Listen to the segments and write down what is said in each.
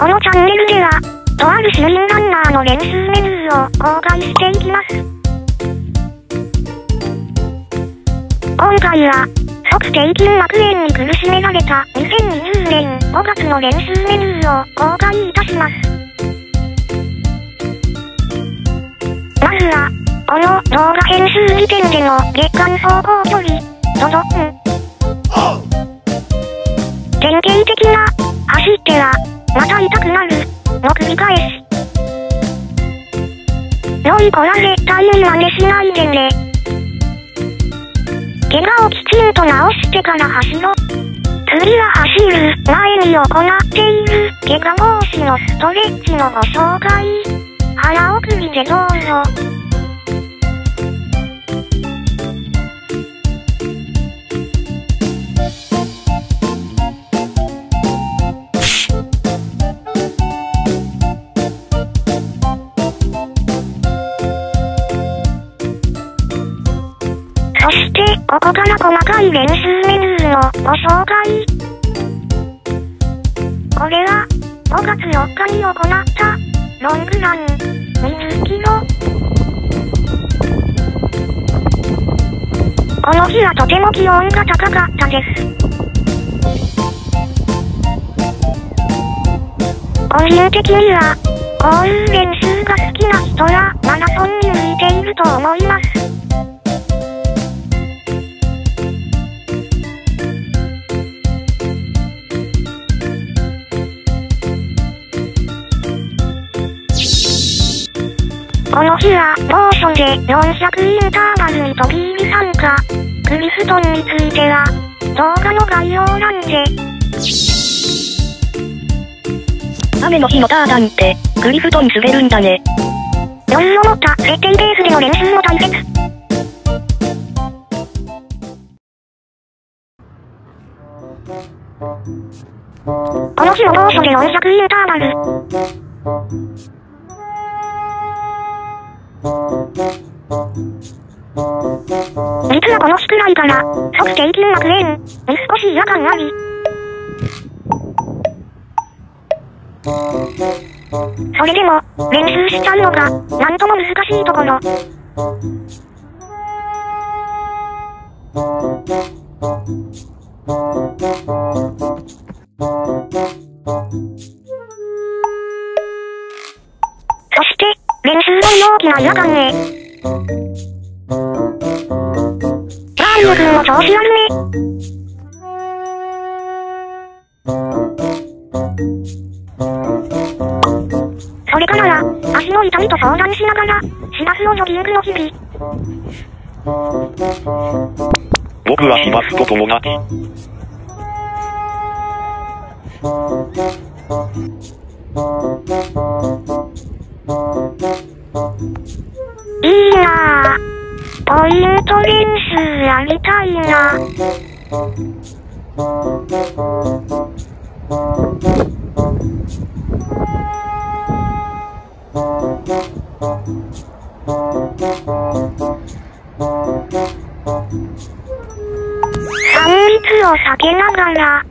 このチャンネルでは、とある市民ランナーの練習メニューを公開していきます。今回は、即定金膜炎に苦しめられた2020年5月の練習メニューを公開いたします。まずは、この動画編集時点での月間走行距離、どどん。典型的な、走っては、また痛くなる、の繰り返し。良い子は絶対に真似しないでね。怪我をきちんと治してから走ろ。次は走る前に行っている怪我防止のストレッチのご紹介。腹送りでどうそして、ここから細かい練習メニューのご紹介。これは、5月4日に行った、ロングラン、20キロ。この日はとても気温が高かったです。個人的には、こういう練習が好きな人はマラソンに向いていると思います。この日は、某所で400インターバルに飛び入り参加。クリフトンについては、動画の概要欄で。雨の日のターダンって、クリフトン滑るんだね。余裕を持った設定ベースでの練習も大切。この日も某所で400インターバル。実はこの日くらいから、即定金膜炎に少し違和感あり。それでも、練習しちゃうのが、なんとも難しいところ。そして練習の大きな違和感ね。バーニュ君も調子悪ね。それからは、足の痛みと相談しながら、しらすのジョギングの日々。僕はしますと友達。を避けながら。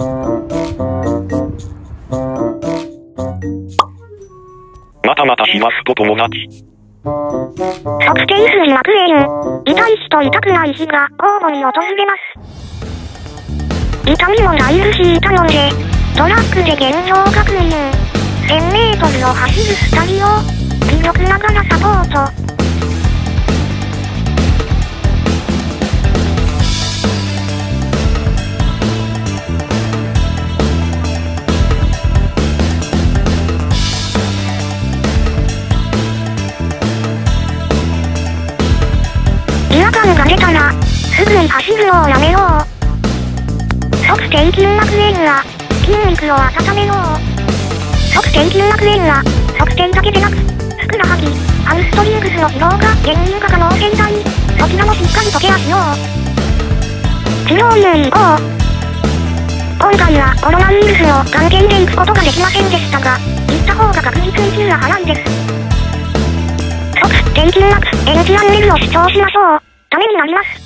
またまたしますと友達。測定筋膜炎。痛い日と痛くない日が交互に訪れます。痛みもないるしいたので、トラックで現状確認。1000メートルを走る2人を、微力ながらサポート。違和感が出たら、すぐに走るのをやめよう。即定筋膜炎は、筋肉を温めよう。即定筋膜炎は、測定だけでなく、ふくらはぎ、ハムストリングスの疲労が原因化可能性体、そちらもしっかりとケアしよう。治療院へ行こう。今回はコロナウイルスの関係で行くことができませんでしたが、行った方が確実に治癒は早いです。低金額、延期アンリルを主張しましょう。ためになります。